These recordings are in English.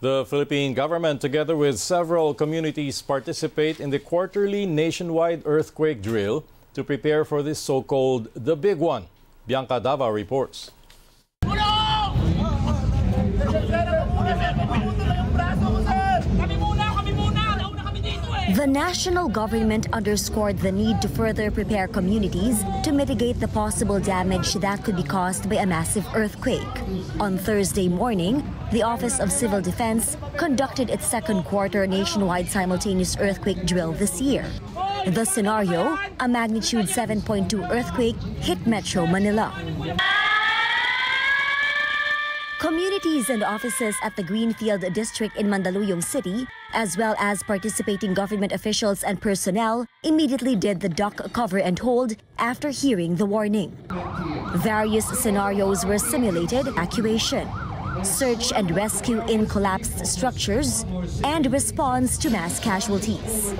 The Philippine government, together with several communities, participate in the quarterly nationwide earthquake drill to prepare for this so-called the big one. Bianca Dava reports. The national government underscored the need to further prepare communities to mitigate the possible damage that could be caused by a massive earthquake. On Thursday morning, the Office of Civil Defense conducted its second quarter nationwide simultaneous earthquake drill this year. The scenario, a magnitude 7.2 earthquake, hit Metro Manila. Communities and offices at the Greenfield District in Mandaluyong City, as well as participating government officials and personnel, immediately did the duck cover and hold after hearing the warning. Various scenarios were simulated evacuation, search and rescue in collapsed structures, and response to mass casualties.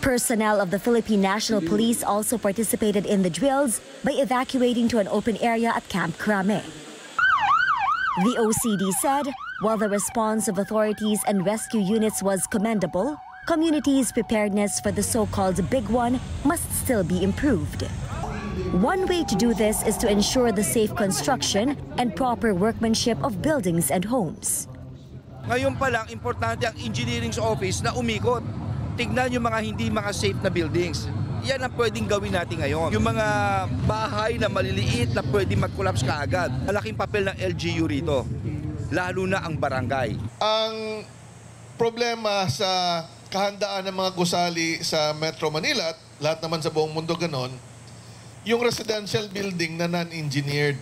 Personnel of the Philippine National Police also participated in the drills by evacuating to an open area at Camp Crame. The OCD said while the response of authorities and rescue units was commendable, communities' preparedness for the so-called big one must still be improved. One way to do this is to ensure the safe construction and proper workmanship of buildings and homes. Ngayon pa lang, importante ang engineering office na umikot. Tignan yung mga hindi mga safe na buildings. Yan ang pwedeng gawin natin ngayon. Yung mga bahay na maliliit na pwedeng mag-collapse kaagad. Malaking papel ng LGU rito. Lalo na ang barangay. Ang problema sa kahandaan ng mga gusali sa Metro Manila, at lahat naman sa buong mundo ganon, yung residential building na non-engineered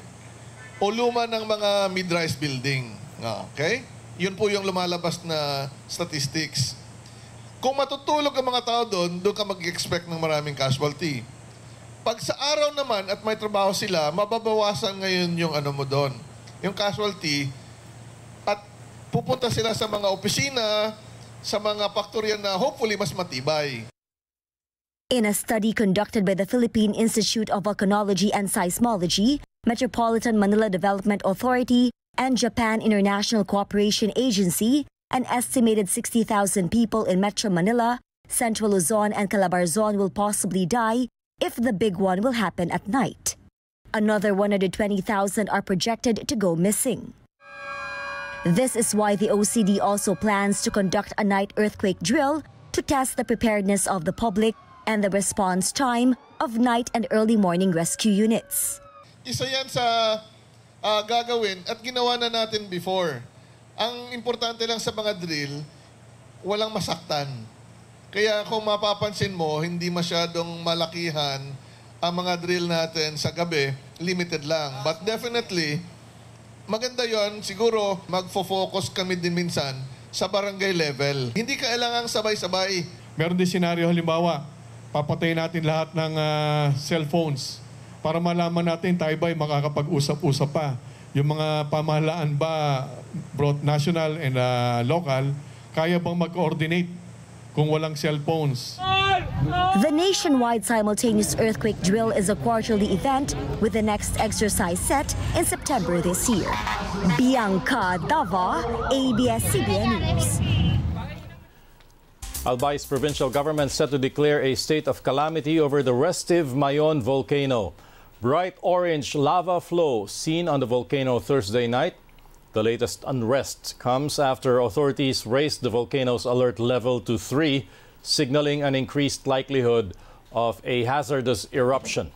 o luma ng mga mid-rise building. Okay? Yun po yung lumalabas na statistics. Kung matutulog ang mga tao doon, doon ka mag-expect ng maraming casualty. Pag sa araw naman at may trabaho sila, mababawasan ngayon yung ano mo doon, yung casualty, at pupunta sila sa mga opisina, sa mga faktorya na hopefully mas matibay. In a study conducted by the Philippine Institute of Volcanology and Seismology, Metropolitan Manila Development Authority, and Japan International Cooperation Agency, an estimated 60,000 people in Metro Manila, Central Luzon, and Calabarzon will possibly die if the big one will happen at night. Another 120,000 are projected to go missing. This is why the OCD also plans to conduct a night earthquake drill to test the preparedness of the public and the response time of night and early morning rescue units. Isa yan sa ah, gagawin at ginawa na natin before. Ang importante lang sa mga drill, walang masaktan. Kaya kung mapapansin mo, hindi masyadong malakihan ang mga drill natin sa gabi, limited lang. But definitely, maganda yon siguro magfo-focus kami din minsan sa barangay level. Hindi kailangang sabay-sabay. Meron din senaryo halimbawa, papatayin natin lahat ng ah, cellphones para malaman natin tayo ba'y makakapag-usap-usap pa. Yung mga pamahalaan ba, both national and ah, local, kaya bang mag-coordinate kung walang cellphones? The nationwide simultaneous earthquake drill is a quarterly event with the next exercise set in September this year. Bianca Dava, ABS-CBN News. Albay's provincial government set to declare a state of calamity over the restive Mayon volcano. Bright orange lava flow seen on the volcano Thursday night. The latest unrest comes after authorities raised the volcano's alert level to 3, signaling an increased likelihood of a hazardous eruption.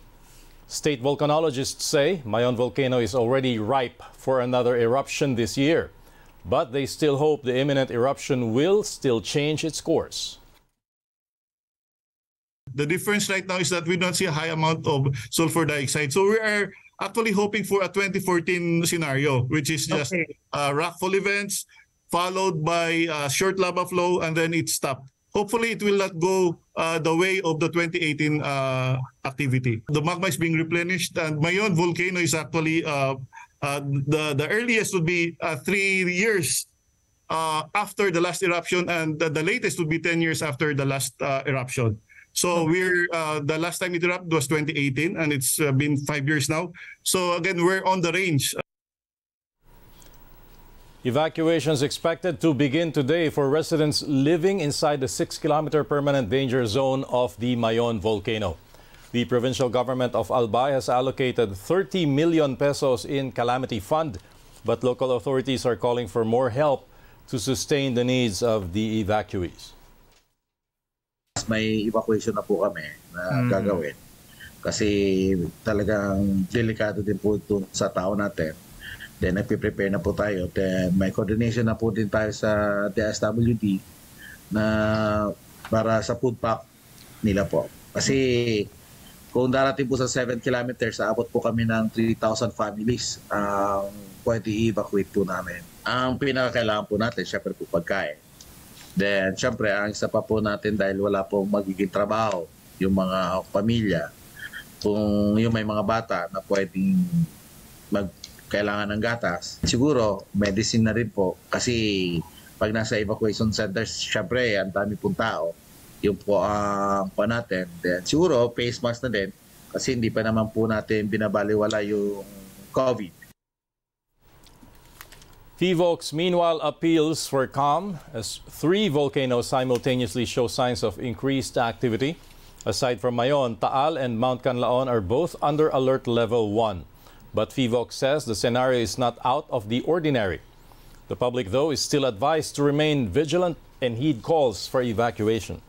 State volcanologists say Mayon volcano is already ripe for another eruption this year, but they still hope the imminent eruption will still change its course. The difference right now is that we don't see a high amount of sulfur dioxide. So we are actually hoping for a 2014 scenario, which is just uh, rockfall events followed by uh, short lava flow and then it stopped. Hopefully, it will not go uh, the way of the 2018 uh, activity. The magma is being replenished and Mayon volcano is actually uh, uh, the, the earliest would be uh, three years uh, after the last eruption, and the, the latest would be 10 years after the last uh, eruption. So we're uh, the last time it erupted was 2018, and it's uh, been five years now. So again, we're on the range. Evacuations expected to begin today for residents living inside the 6 kilometer permanent danger zone of the Mayon volcano. The provincial government of Albay has allocated 30 million pesos in calamity fund, but local authorities are calling for more help to sustain the needs of the evacuees. May evacuation na po kami na gagawin kasi talagang delikado din po ito sa tao natin. Then nagpe-prepare na po tayo. Then may coordination na po din tayo sa DSWD na para sa food pack nila po. Kasi kung darating po sa 7 kilometers, aabot po kami ng 3,000 families ang pwede i-evacuate po namin. Ang pinakakailangan po natin, syempre po pagkain. Then, syempre, ang isa pa po natin dahil wala pong magiging trabaho, yung mga pamilya, kung yung may mga bata na pwedeng mag kailangan ng gatas, siguro medicine na rin po kasi pag nasa evacuation centers, syempre, ang dami pong tao, yung po ang uh, pa natin. Then, siguro, face mask na din kasi hindi pa naman po natin binabaliwala yung COVID. PHIVOLCS meanwhile appeals for calm as three volcanoes simultaneously show signs of increased activity. Aside from Mayon, Taal and Mount Canlaon are both under alert level 1. But PHIVOLCS says the scenario is not out of the ordinary. The public, though, is still advised to remain vigilant and heed calls for evacuation.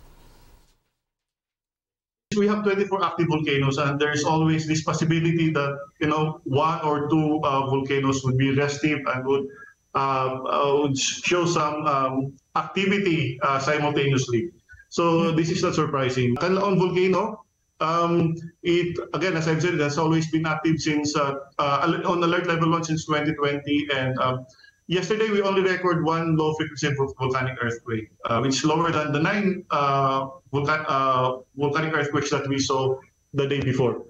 We have 24 active volcanoes, and there's always this possibility that you know one or two uh, volcanoes would be restive and would would show some um, activity uh, simultaneously. So this is not surprising. Canlaon volcano, um, it again, as I've said, has always been active since uh, uh, on alert level one since 2020, and um, yesterday we only record one low frequency volcanic earthquake, uh, which is lower than the nine uh, volcan uh, volcanic earthquakes that we saw the day before.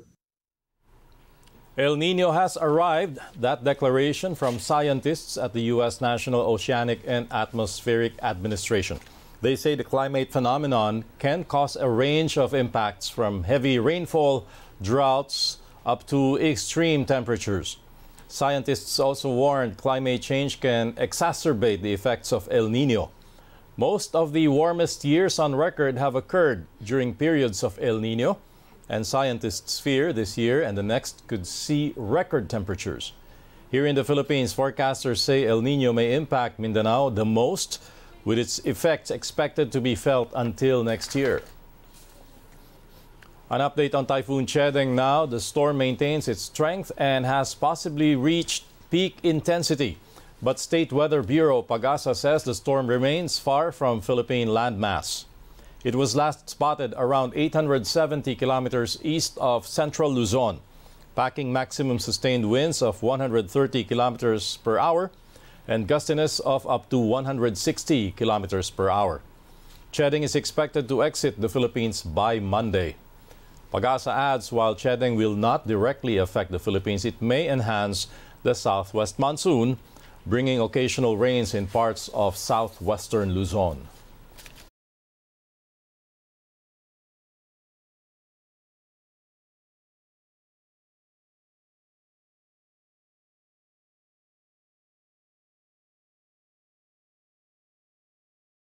El Nino has arrived. That declaration from scientists at the U.S. National Oceanic and Atmospheric Administration. They say the climate phenomenon can cause a range of impacts from heavy rainfall, droughts, up to extreme temperatures. Scientists also warned climate change can exacerbate the effects of El Nino. Most of the warmest years on record have occurred during periods of El Nino, and scientists fear this year and the next could see record temperatures. Here in the Philippines, forecasters say El Nino may impact Mindanao the most, with its effects expected to be felt until next year. An update on Typhoon Chedeng now. The storm maintains its strength and has possibly reached peak intensity. But State Weather Bureau Pagasa says the storm remains far from Philippine landmass. It was last spotted around 870 kilometers east of central Luzon, packing maximum sustained winds of 130 kilometers per hour and gustiness of up to 160 kilometers per hour. Chedeng is expected to exit the Philippines by Monday. Pagasa adds while Chedeng will not directly affect the Philippines, it may enhance the southwest monsoon, bringing occasional rains in parts of southwestern Luzon.